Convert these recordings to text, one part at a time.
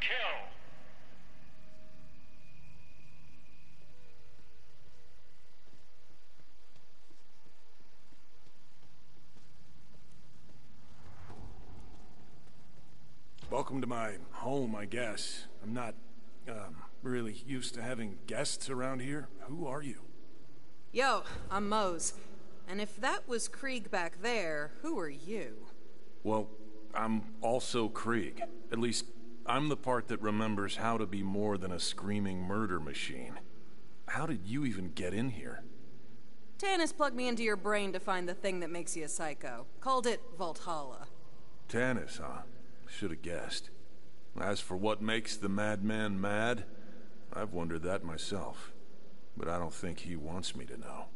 kill. Welcome to my home, I guess. I'm not, um, really used to having guests around here. Who are you? Yo, I'm Mose. And if that was Krieg back there, who are you? Well, I'm also Krieg. At least, I'm the part that remembers how to be more than a screaming murder machine. How did you even get in here? Tannis plugged me into your brain to find the thing that makes you a psycho. Called it Valhalla. Tannis, huh? Should have guessed. As for what makes the madman mad, I've wondered that myself. But I don't think he wants me to know.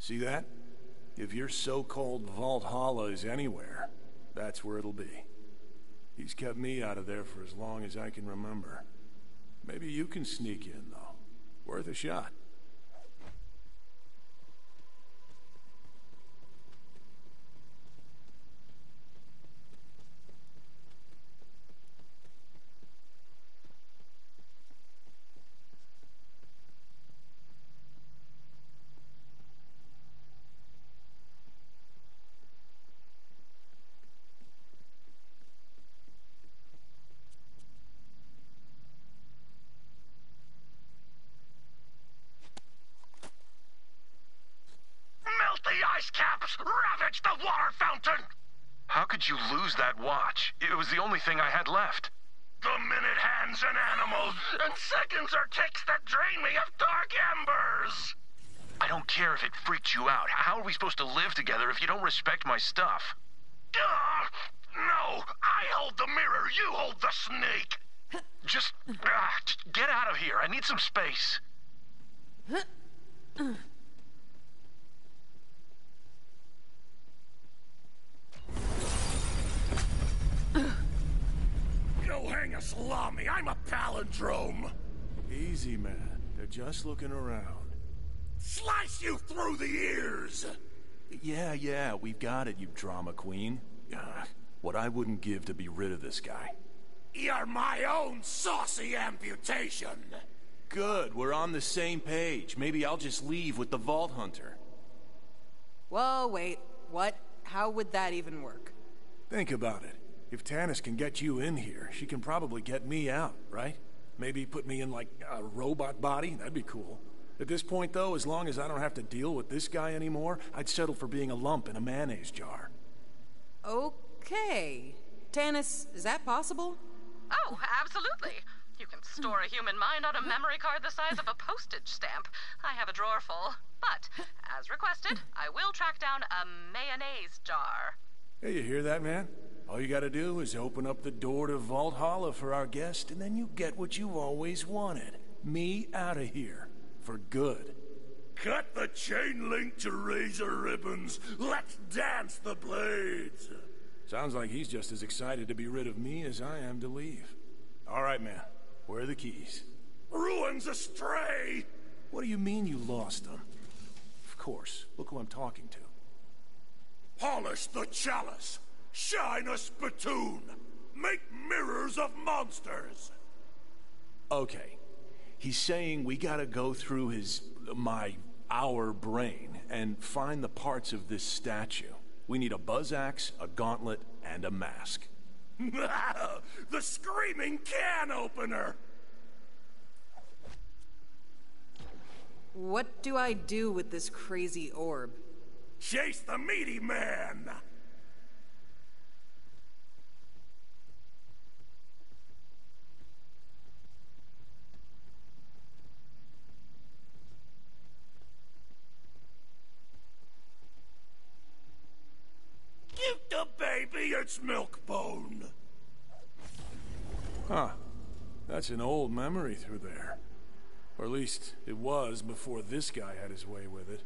See that? If your so-called Valhalla is anywhere, that's where it'll be. He's kept me out of there for as long as I can remember. Maybe you can sneak in, though. Worth a shot. How you lose that watch? It was the only thing I had left. The minute hands and animals, and seconds are ticks that drain me of dark embers! I don't care if it freaked you out. How are we supposed to live together if you don't respect my stuff? Ugh! No! I hold the mirror, you hold the snake! Just, ah, just get out of here. I need some space. Go a salami, I'm a palindrome! Easy, man. They're just looking around. Slice you through the ears! Yeah, yeah, we've got it, you drama queen. Ugh, what I wouldn't give to be rid of this guy. You're my own saucy amputation! Good, we're on the same page. Maybe I'll just leave with the Vault Hunter. Well, wait. What? How would that even work? Think about it. If Tannis can get you in here, she can probably get me out, right? Maybe put me in, like, a robot body? That'd be cool. At this point, though, as long as I don't have to deal with this guy anymore, I'd settle for being a lump in a mayonnaise jar. Okay. Tannis, is that possible? Oh, absolutely. You can store a human mind on a memory card the size of a postage stamp. I have a drawer full. But, as requested, I will track down a mayonnaise jar. Hey, you hear that, man? All you gotta do is open up the door to Valhalla for our guest, and then you get what you've always wanted. Me out of here. For good. Cut the chain link to razor ribbons. Let's dance the blades. Sounds like he's just as excited to be rid of me as I am to leave. All right, man. Where are the keys? Ruins astray. What do you mean you lost them? Of course. Look who I'm talking to. Polish the chalice. Shine a spittoon. Make mirrors of monsters. Okay. He's saying we gotta go through his, my, our brain and find the parts of this statue. We need a buzz axe, a gauntlet, and a mask. the screaming can opener. What do I do with this crazy orb? Chase the meaty man. Give baby its milk bone. Huh. That's an old memory through there. Or at least it was before this guy had his way with it.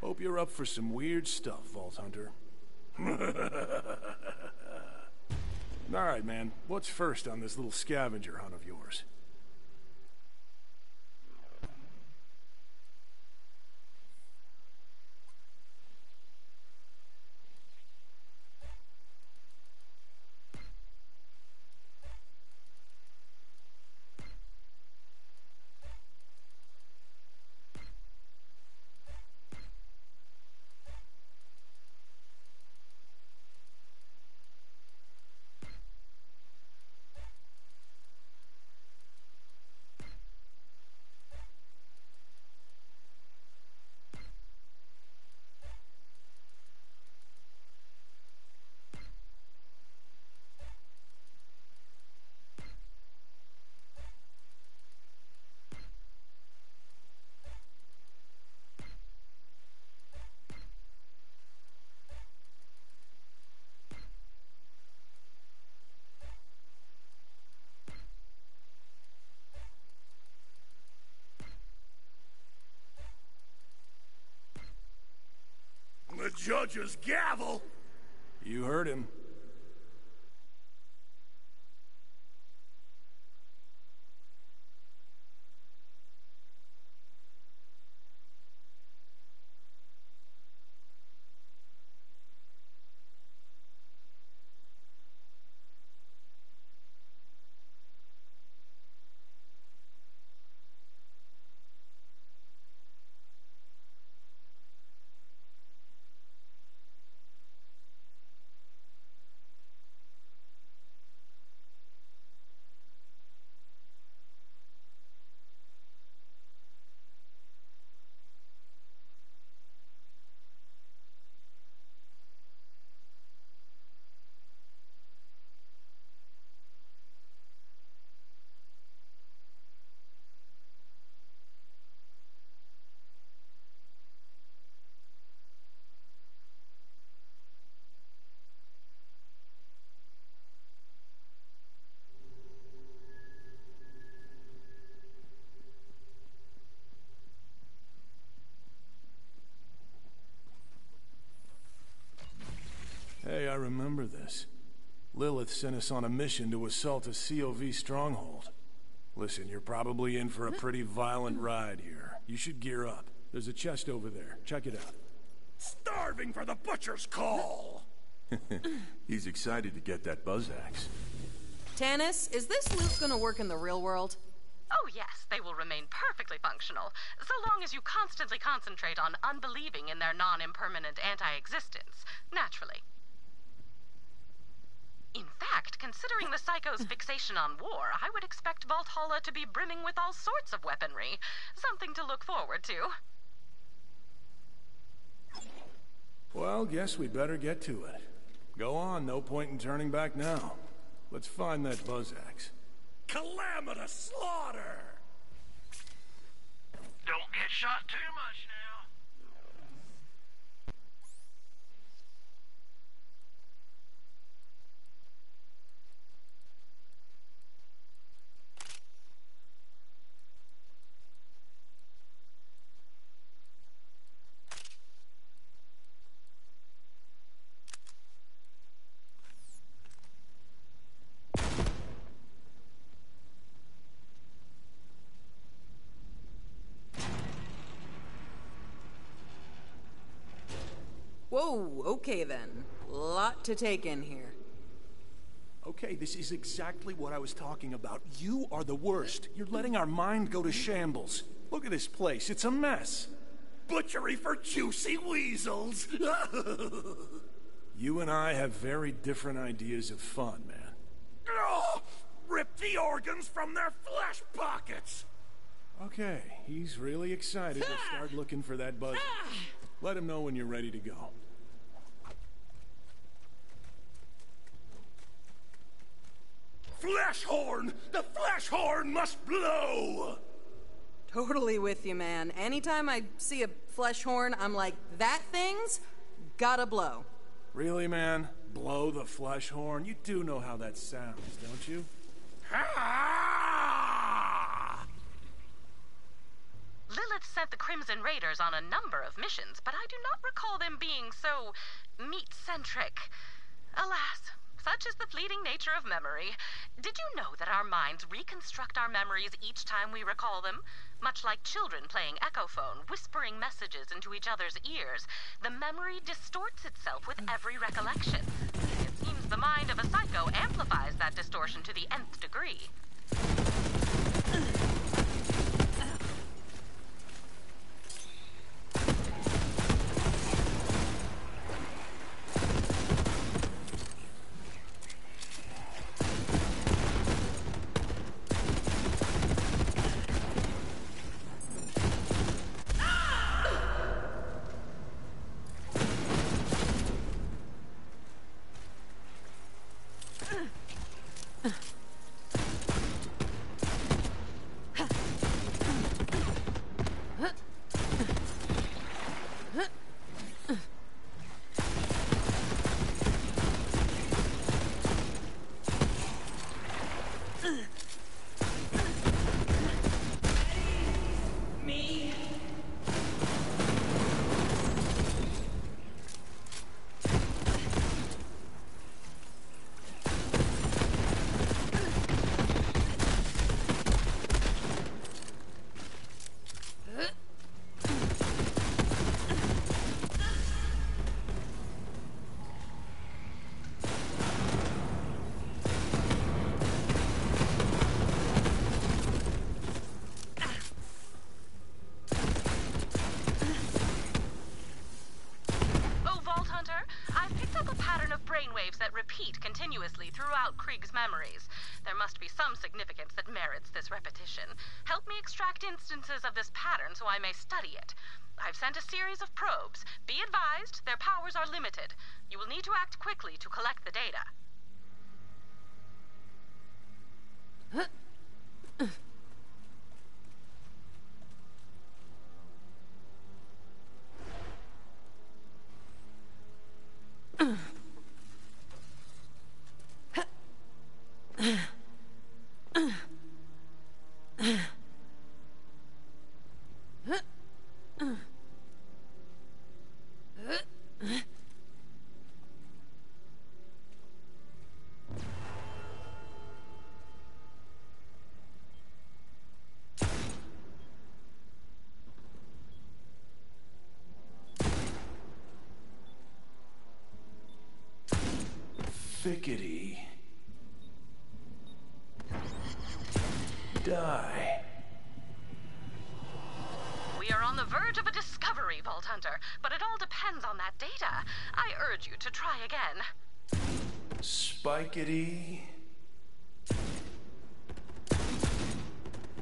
Hope you're up for some weird stuff, Vault Hunter. All right, man. What's first on this little scavenger hunt of yours? Judge's gavel. You heard him. I remember this. Lilith sent us on a mission to assault a COV stronghold. Listen, you're probably in for a pretty violent ride here. You should gear up. There's a chest over there. Check it out. Starving for the butcher's call. He's excited to get that buzz axe. Tannis, is this loot gonna work in the real world? Oh, yes, they will remain perfectly functional, so long as you constantly concentrate on unbelieving in their non impermanent anti existence, naturally. In fact, considering the Psycho's fixation on war, I would expect Valhalla to be brimming with all sorts of weaponry. Something to look forward to. Well, guess we better get to it. Go on, no point in turning back now. Let's find that buzz axe. Calamitous slaughter. Don't get shot too much now. Whoa, okay then. Lot to take in here. Okay, this is exactly what I was talking about. You are the worst. You're letting our mind go to shambles. Look at this place. It's a mess. Butchery for juicy weasels. You and I have very different ideas of fun, the organs from their flesh pockets. Okay, he's really excited to start looking for that buzz. Let him know when you're ready to go. Flesh horn! The flesh horn must blow! Totally with you, man. Anytime I see a flesh horn, I'm like, that thing's gotta blow. Really, man? Blow the flesh horn? You do know how that sounds, don't you? Lilith sent the Crimson Raiders on a number of missions, but I do not recall them being so meat centric. Alas, such is the fleeting nature of memory. Did you know that our minds reconstruct our memories each time we recall them? Much like children playing echophones, whispering messages into each other's ears, the memory distorts itself with every recollection. Seems the mind of a psycho amplifies that distortion to the nth degree. Repeat continuously throughout Krieg's memories. There must be some significance that merits this repetition. Help me extract instances of this pattern so I may study it. I've sent a series of probes. Be advised, their powers are limited. You will need to act quickly to collect the data. Fickety. うん。Die. We are on the verge of a discovery, Vault Hunter, but it all depends on that data. I urge you to try again. Spikety.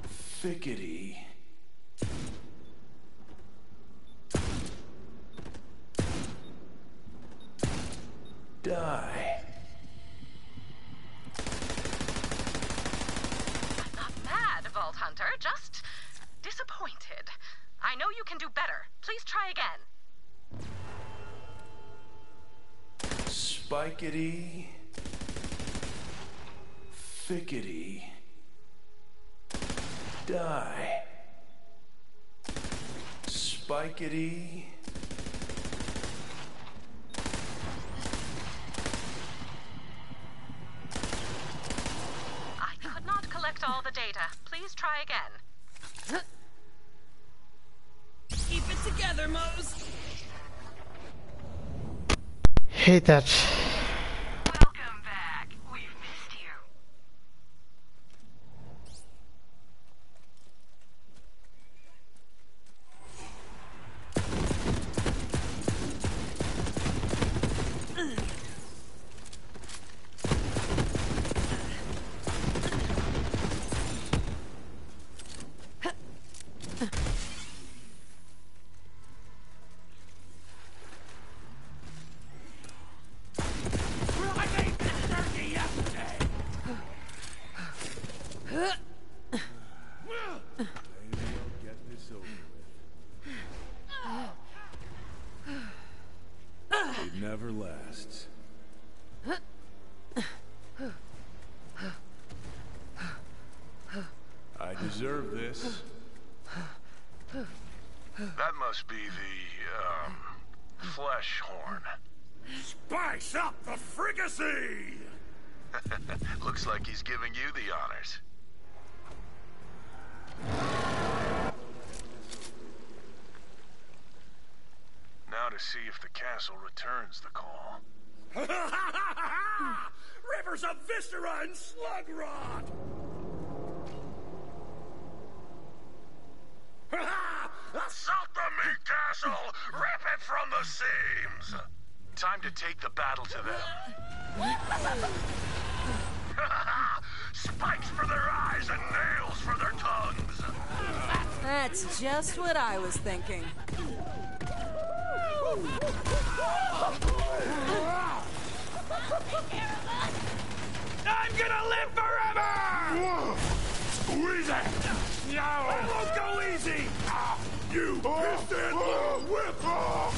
Fickety. Die. I'm not mad, Vault Hunter, just disappointed. I know you can do better. Please try again. Spikety. Fickety. Die. Spikety. I could not collect all the data. Please try again. Keep it together, Mose. Hate that. Welcome back. We've missed you. Maybe I'll get this over with. It never lasts. I deserve this. That must be the, um, flesh horn. Spice up the fricassee! Looks like he's giving you the honors. Now to see if the castle returns the call. Rivers of and slug rot! Assault the meat castle! Rip it from the seams! Time to take the battle to them. Spikes for their eyes and nails for their tongues! That's just what I was thinking. I'm gonna live forever! Squeeze it! No! I won't go easy! You pissed that little whip! I'm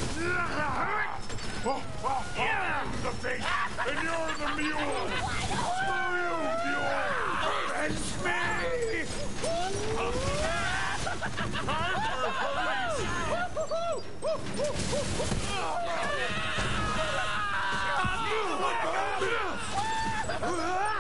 the face, and you're the mule! Ah!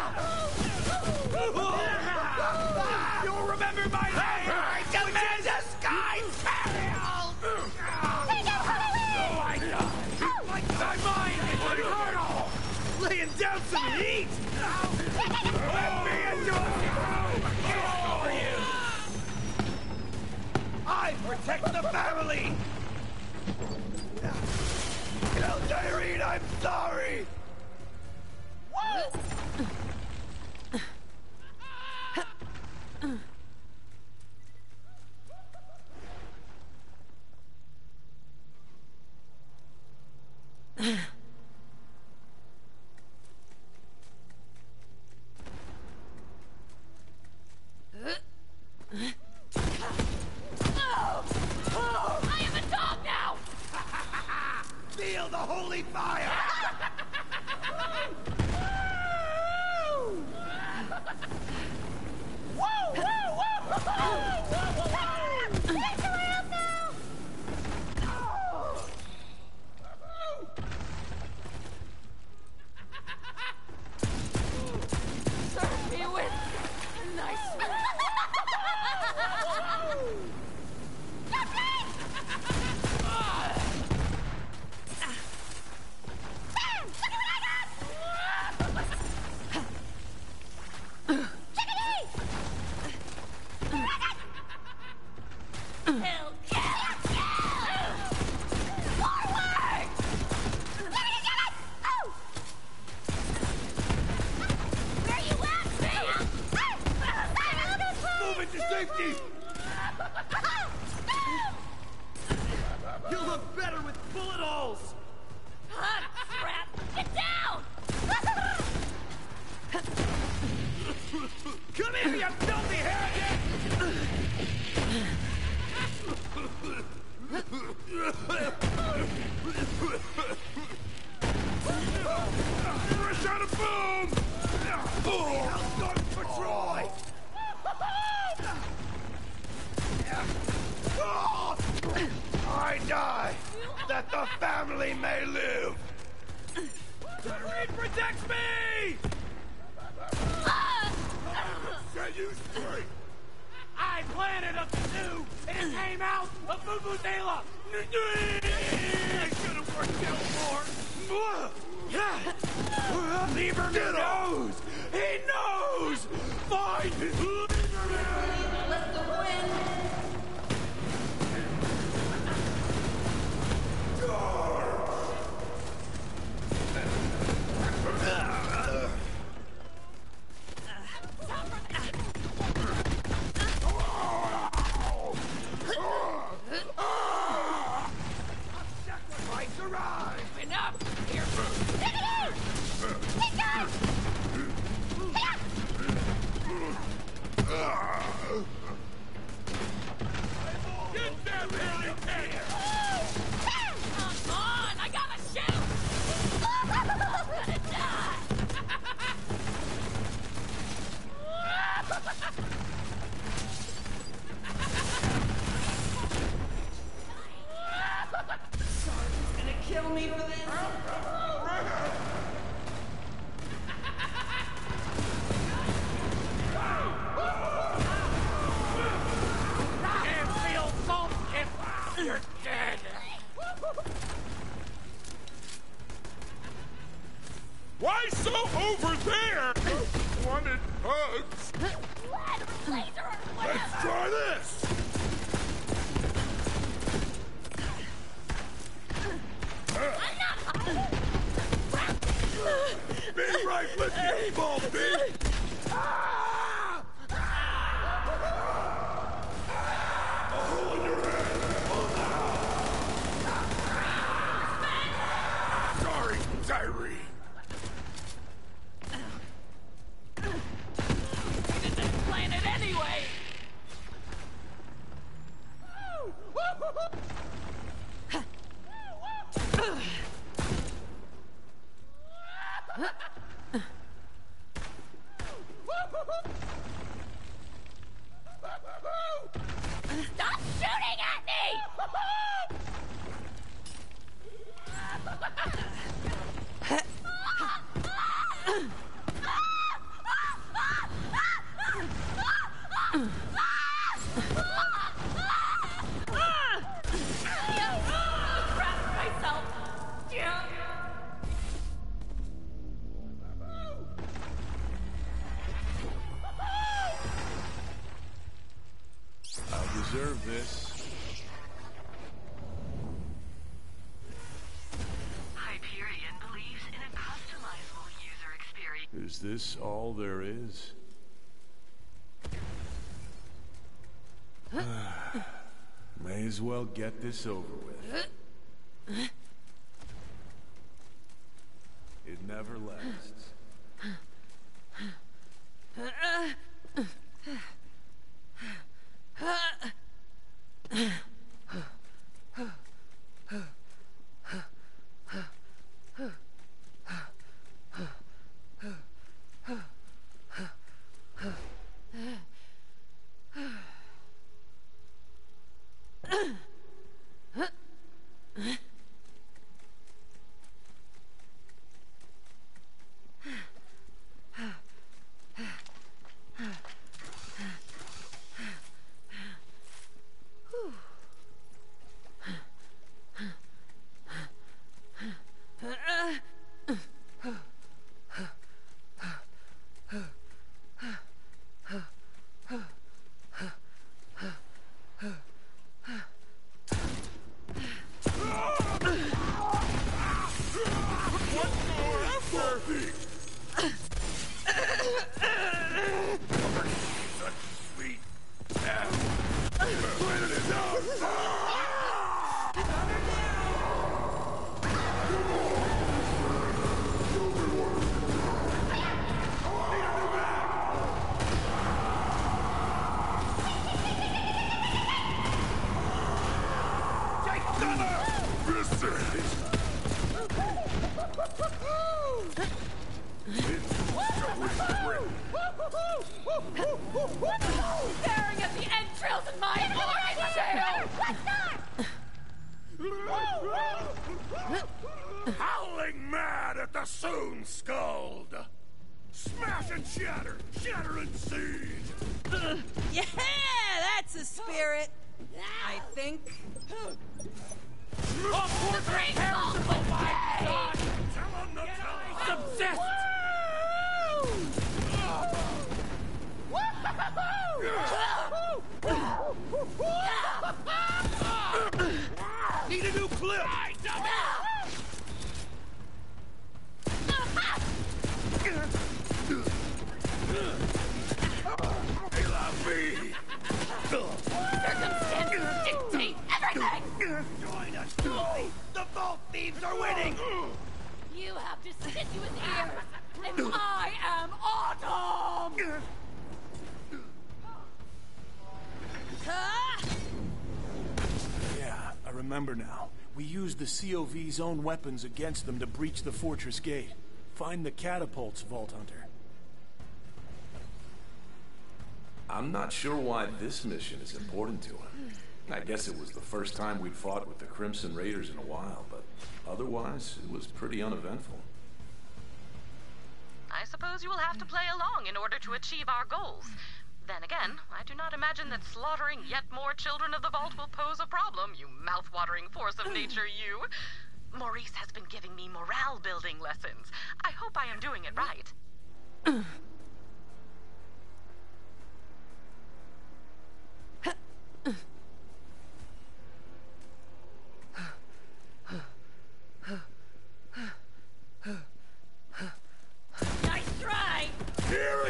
Ugh! This all there is? May as well get this over with. Soon Scald! Smash and shatter! Shatter and seed! Yeah, that's a spirit. I think. The great oh my god! Tell him to tell him! Obsessed! Need a new clip! Hey, la vie! Circumstances dictate everything! Join us, Dolly! The Vault Thieves are winning! You have deciduous ears, and I am Autumn! Yeah, I remember now. We used the COV's own weapons against them to breach the fortress gate. Find the catapults, Vault Hunter. I'm not sure why this mission is important to him. I guess it was the first time we'd fought with the Crimson Raiders in a while, but otherwise, it was pretty uneventful. I suppose you will have to play along in order to achieve our goals. Then again, I do not imagine that slaughtering yet more children of the vault will pose a problem, you mouth-watering force of nature, you. Maurice has been giving me morale-building lessons. I hope I am doing it right. Nice try! Here it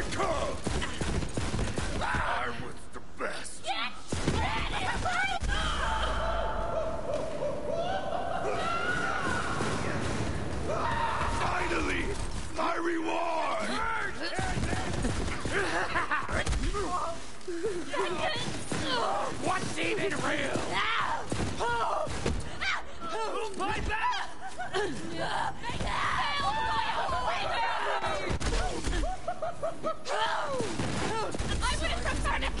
comes! I was the best! Get ready! Finally! My back! I would have preferred to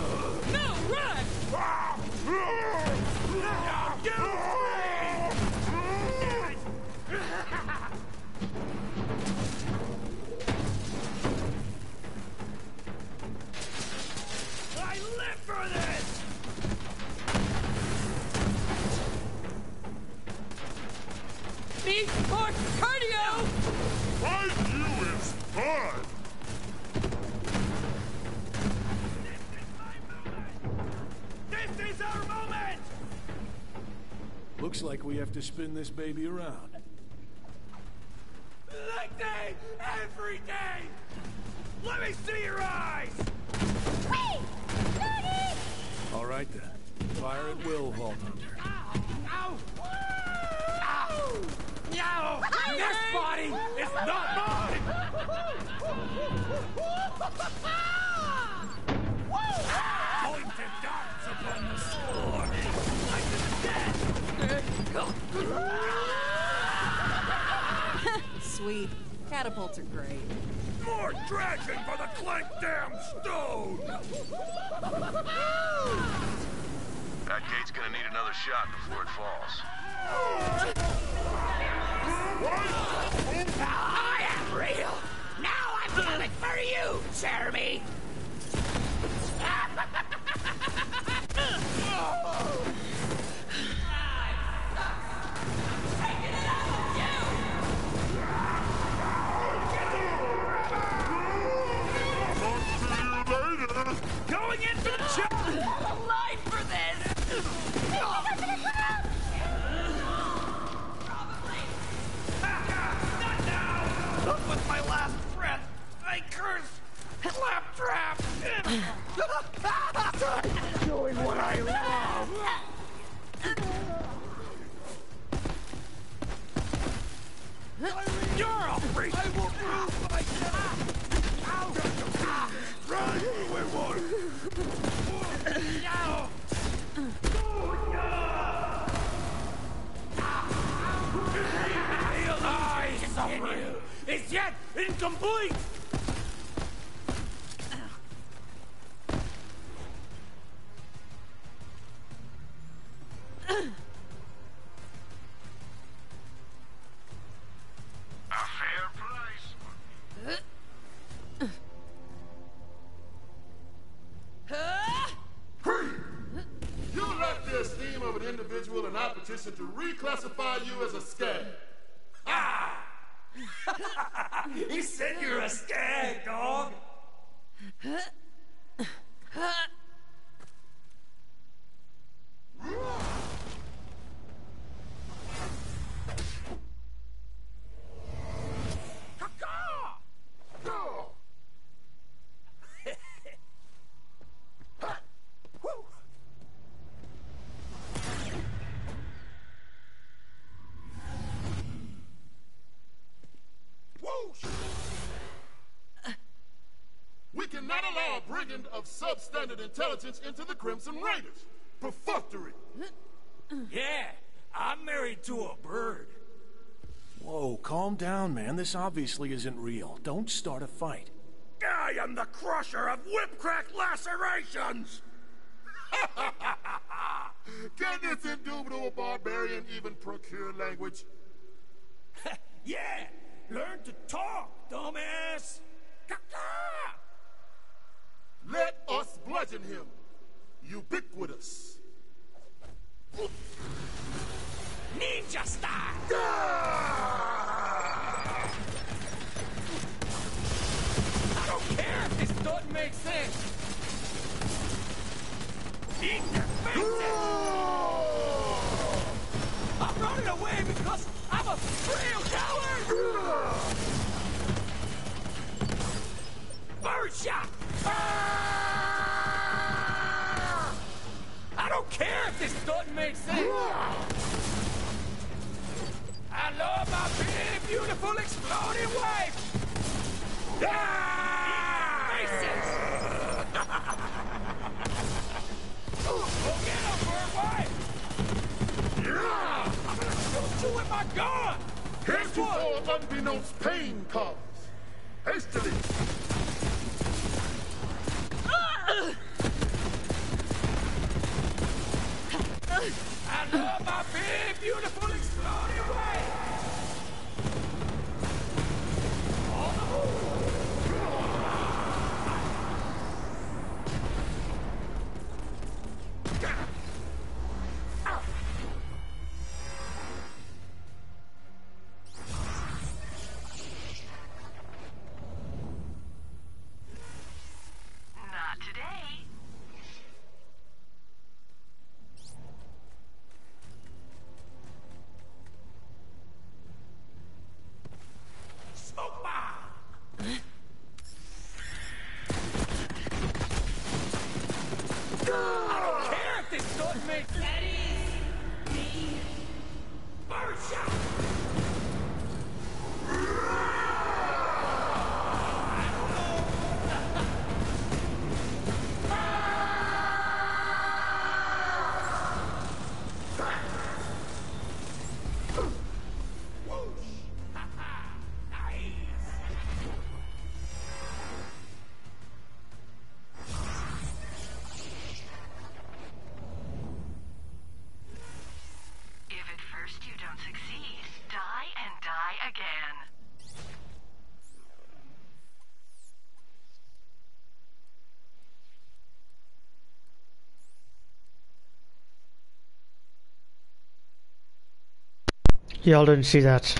spin this baby around. More dragon for the clank damn stone! That gate's gonna need another shot before it falls. I am real! Now I'm coming for you, Jeremy! Petition to reclassify you as a skag. He said you're a skag, dog! Whoosh! We cannot allow a brigand of substandard intelligence into the Crimson Raiders. Perfunctory. Yeah, I'm married to a bird. Whoa, calm down, man. This obviously isn't real. Don't start a fight. I am the crusher of whipcrack lacerations! Can this indubitable barbarian even procure language? Yeah, learn to talk, dumbass! Caca! Let us bludgeon him. Ubiquitous. Ninja style! I don't care if this doesn't make sense! Eat your faces! I'm running away because I'm a real coward! Bird I love my big, beautiful, exploding wife! Ah! Faces! Go get her, bird wife! I'm gonna shoot you with my gun! Heretofore unbeknownst pain comes. Hastily. I love my big, beautiful, Y'all didn't see that.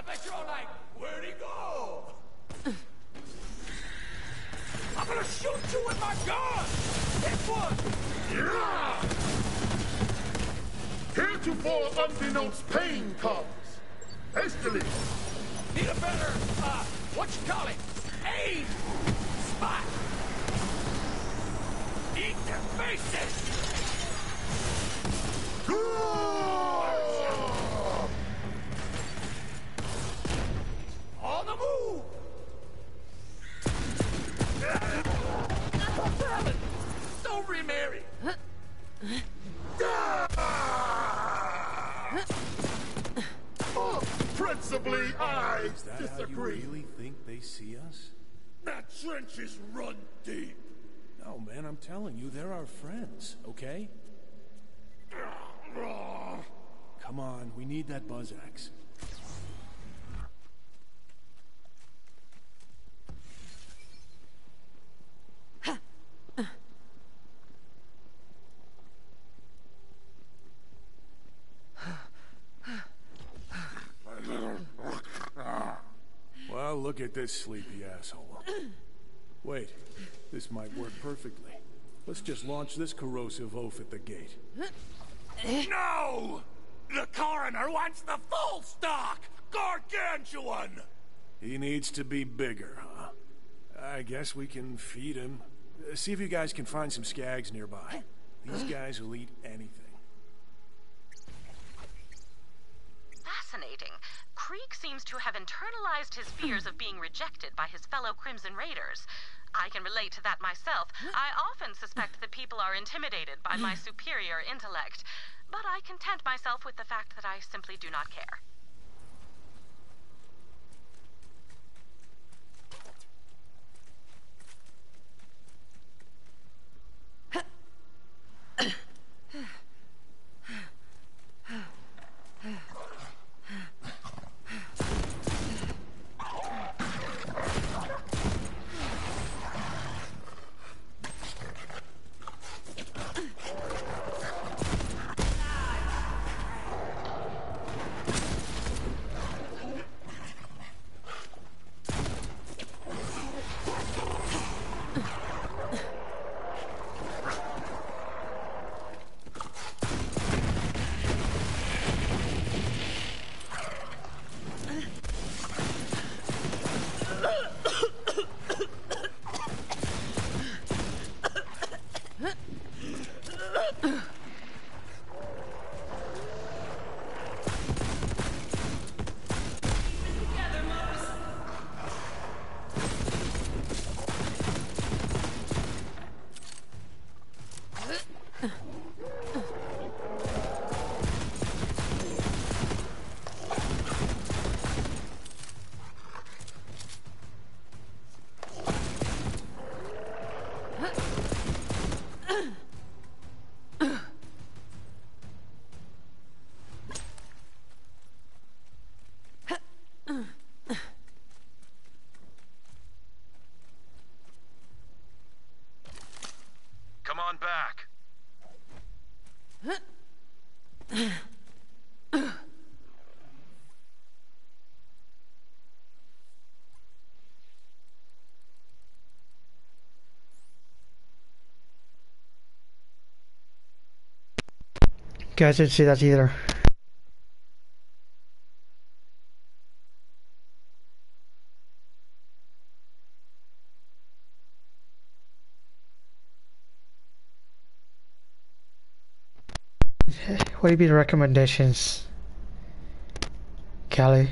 I bet you're all like, where'd he go? I'm gonna shoot you with my gun! Hit one! Yeah! Heretofore unbeknownst pain comes. Hastily. Need a better, uh, what you call it? Aim! Spot! Eat their faces! On the move! Don't remarry! I Is that how you really think they see us? That trench is run deep. No, man, I'm telling you, they're our friends, okay? Ah. Come on, we need that buzz axe. Well, look at this sleepy asshole. Wait, this might work perfectly. Let's just launch this corrosive oaf at the gate. No! The coroner wants the full stock! Gargantuan! He needs to be bigger, huh? I guess we can feed him. Uh, See if you guys can find some skags nearby. These guys will eat anything. Fascinating. Krieg seems to have internalized his fears of being rejected by his fellow Crimson Raiders. I can relate to that myself. I often suspect that people are intimidated by my superior intellect, but I content myself with the fact that I simply do not care. back. Okay, I should see that either. What would be the recommendations, Callie?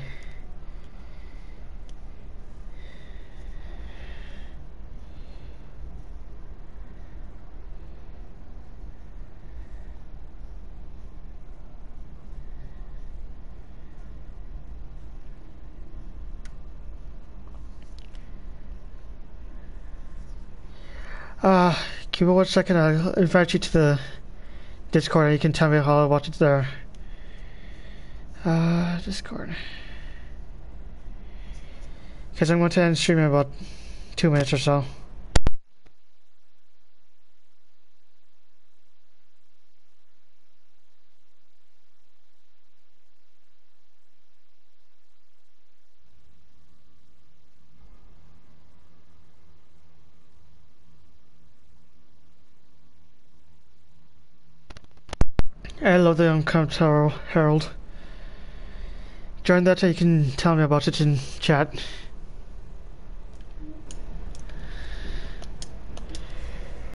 Uh, give me one second, I'll invite you to the Discord you can tell me how I watch it there. Uh, Discord. Because I'm going to end stream in about two minutes or so. I'm Count Harold. During that, you can tell me about it in chat.